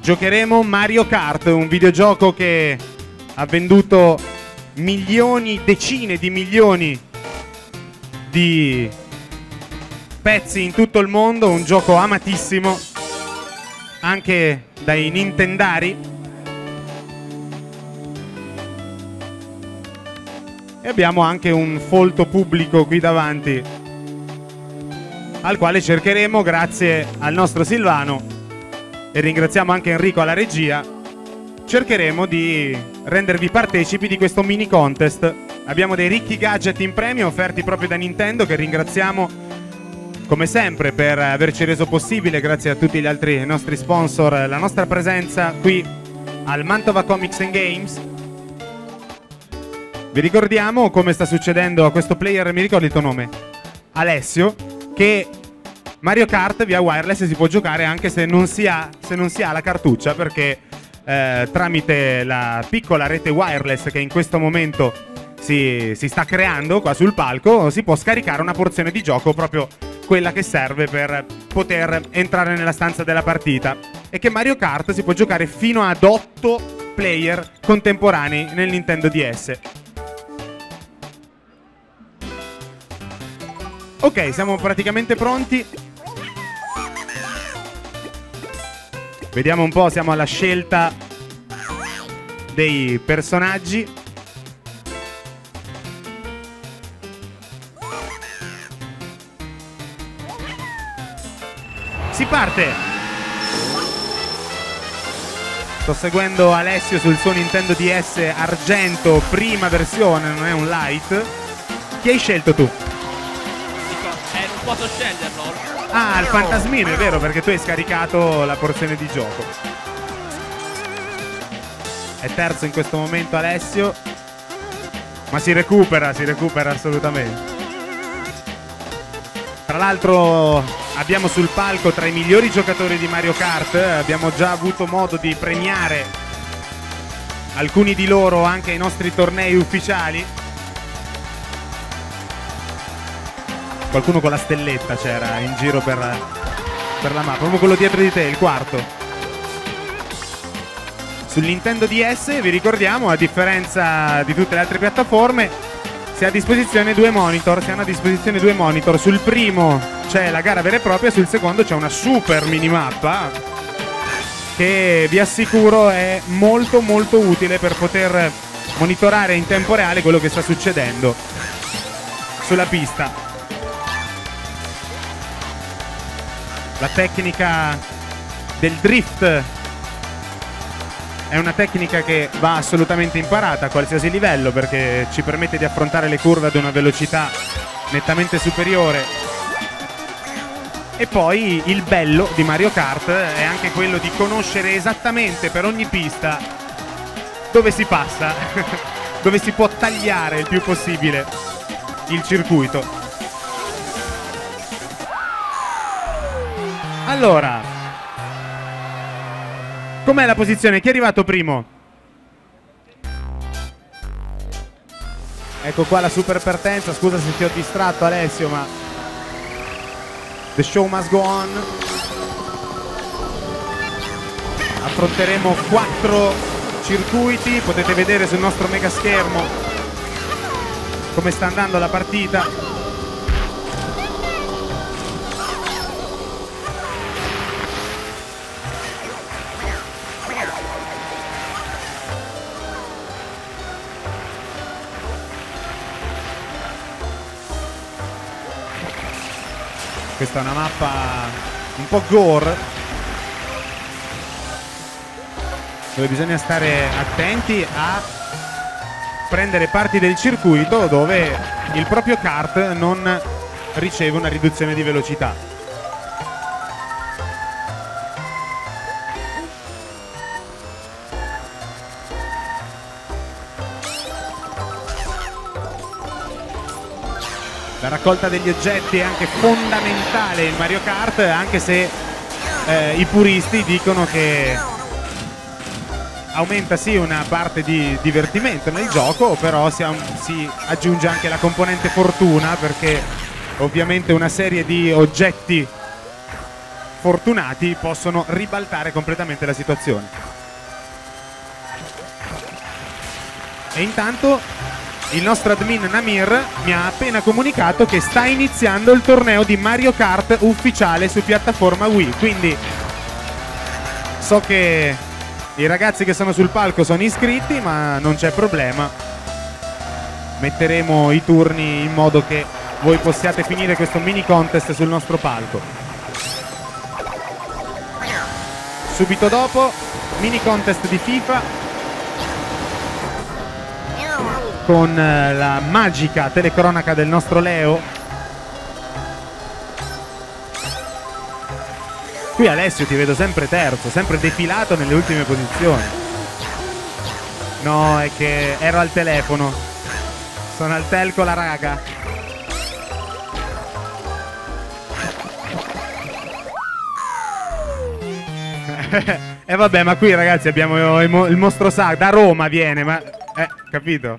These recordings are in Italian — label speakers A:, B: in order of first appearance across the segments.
A: giocheremo Mario Kart, un videogioco che ha venduto milioni, decine di milioni di pezzi in tutto il mondo, un gioco amatissimo anche dai Nintendari. E abbiamo anche un folto pubblico qui davanti al quale cercheremo, grazie al nostro Silvano, e ringraziamo anche Enrico alla regia, cercheremo di rendervi partecipi di questo mini contest. Abbiamo dei ricchi gadget in premio offerti proprio da Nintendo che ringraziamo come sempre per averci reso possibile, grazie a tutti gli altri nostri sponsor, la nostra presenza qui al Mantova Comics and Games. Vi ricordiamo come sta succedendo a questo player, mi ricordi il tuo nome? Alessio, che Mario Kart via wireless si può giocare anche se non si ha, non si ha la cartuccia perché eh, tramite la piccola rete wireless che in questo momento si, si, sta creando qua sul palco si può scaricare una porzione di gioco proprio quella che serve per poter entrare nella stanza della partita e che Mario Kart si può giocare fino ad 8 player contemporanei nel Nintendo DS. Ok, siamo praticamente pronti. Vediamo un po', siamo alla scelta dei personaggi. Si parte! Sto seguendo Alessio sul suo Nintendo DS argento, prima versione, non è un light. Chi hai scelto tu?
B: Eh, non posso sceglierlo.
A: Ah, il fantasmino, è vero, perché tu hai scaricato la porzione di gioco. È terzo in questo momento Alessio. Ma si recupera, si recupera assolutamente. Tra l'altro abbiamo sul palco tra i migliori giocatori di Mario Kart, abbiamo già avuto modo di premiare alcuni di loro anche ai nostri tornei ufficiali. Qualcuno con la stelletta c'era in giro per, per la mappa, proprio quello dietro di te, il quarto. Sul Nintendo DS, vi ricordiamo, a differenza di tutte le altre piattaforme, si ha a disposizione due monitor, si hanno a disposizione due monitor. Sul primo c'è la gara vera e propria, sul secondo c'è una super minimappa che vi assicuro è molto molto utile per poter monitorare in tempo reale quello che sta succedendo sulla pista. La tecnica del drift è una tecnica che va assolutamente imparata a qualsiasi livello perché ci permette di affrontare le curve ad una velocità nettamente superiore. E poi il bello di Mario Kart è anche quello di conoscere esattamente per ogni pista dove si passa, dove si può tagliare il più possibile il circuito. Allora, com'è la posizione? Chi è arrivato primo? Ecco qua la super partenza, scusa se ti ho distratto Alessio, ma the show must go on. Affronteremo quattro circuiti, potete vedere sul nostro mega schermo come sta andando la partita. Questa è una mappa un po' gore dove bisogna stare attenti a prendere parti del circuito dove il proprio kart non riceve una riduzione di velocità. Raccolta degli oggetti è anche fondamentale in Mario Kart, anche se eh, i puristi dicono che aumenta sì una parte di divertimento nel gioco, però si, si aggiunge anche la componente fortuna perché ovviamente una serie di oggetti fortunati possono ribaltare completamente la situazione. E intanto il nostro admin Namir mi ha appena comunicato che sta iniziando il torneo di Mario Kart ufficiale su piattaforma Wii. Quindi so che i ragazzi che sono sul palco sono iscritti, ma non c'è problema. Metteremo i turni in modo che voi possiate finire questo mini contest sul nostro palco. Subito dopo, mini contest di FIFA con eh, la magica telecronaca del nostro Leo. Qui Alessio ti vedo sempre terzo, sempre defilato nelle ultime posizioni. No, è che ero al telefono. Sono al tel con la raga. E eh vabbè, ma qui ragazzi abbiamo il, mo- il mostro sacro. Da Roma viene, ma... Eh, capito?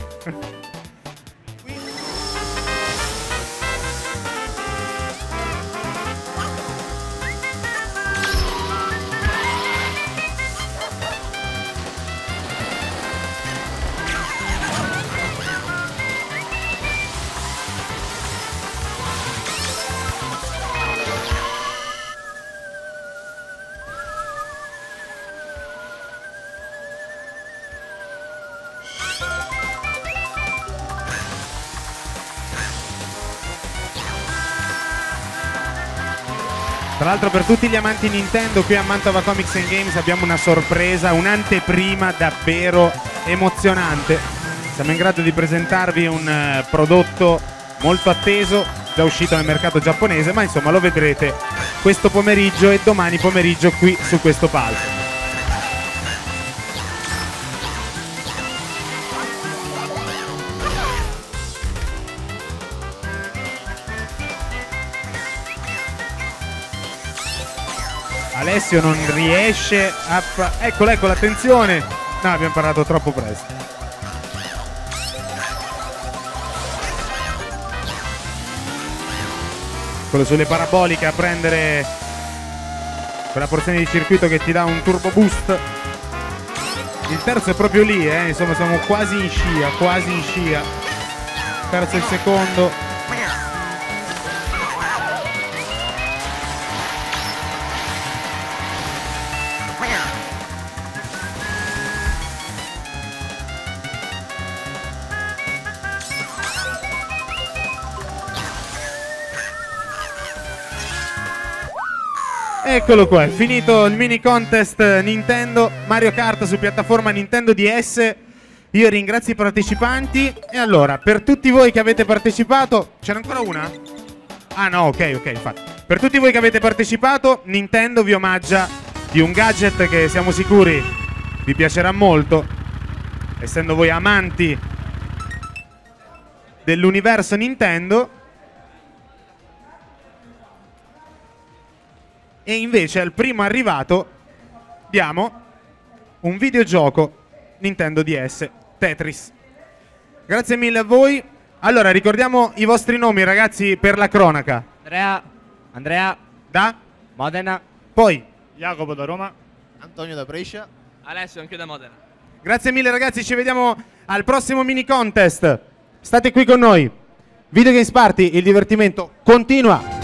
A: Tra l'altro per tutti gli amanti Nintendo qui a Mantova Comics and Games abbiamo una sorpresa, un'anteprima davvero emozionante. Siamo in grado di presentarvi un eh, prodotto molto atteso, già uscito nel mercato giapponese, ma insomma lo vedrete questo pomeriggio e domani pomeriggio qui su questo palco. Alessio non riesce a... Fa- eccolo, eccolo, attenzione! No, abbiamo parlato troppo presto. Quello sulle paraboliche a prendere quella porzione di circuito che ti dà un turbo boost. Il terzo è proprio lì, eh? insomma siamo quasi in scia, quasi in scia. Terzo e secondo. Eccolo qua, è finito il mini contest Nintendo Mario Kart su piattaforma Nintendo DS. Io ringrazio i partecipanti. E allora, per tutti voi che avete partecipato, c'era ancora una? Ah no, ok, ok, infatti. Per tutti voi che avete partecipato, Nintendo vi omaggia di un gadget che siamo sicuri vi piacerà molto, essendo voi amanti dell'universo Nintendo. E invece al primo arrivato diamo un videogioco Nintendo DS Tetris. Grazie mille a voi. Allora, ricordiamo i vostri nomi, ragazzi, per la cronaca.
B: Andrea, Andrea,
A: Da?
B: Modena,
A: Poi.
C: Jacopo da Roma.
D: Antonio da Brescia.
B: Alessio anche da Modena.
A: Grazie mille, ragazzi. Ci vediamo al prossimo mini contest. State qui con noi. Video Games Party, il divertimento continua.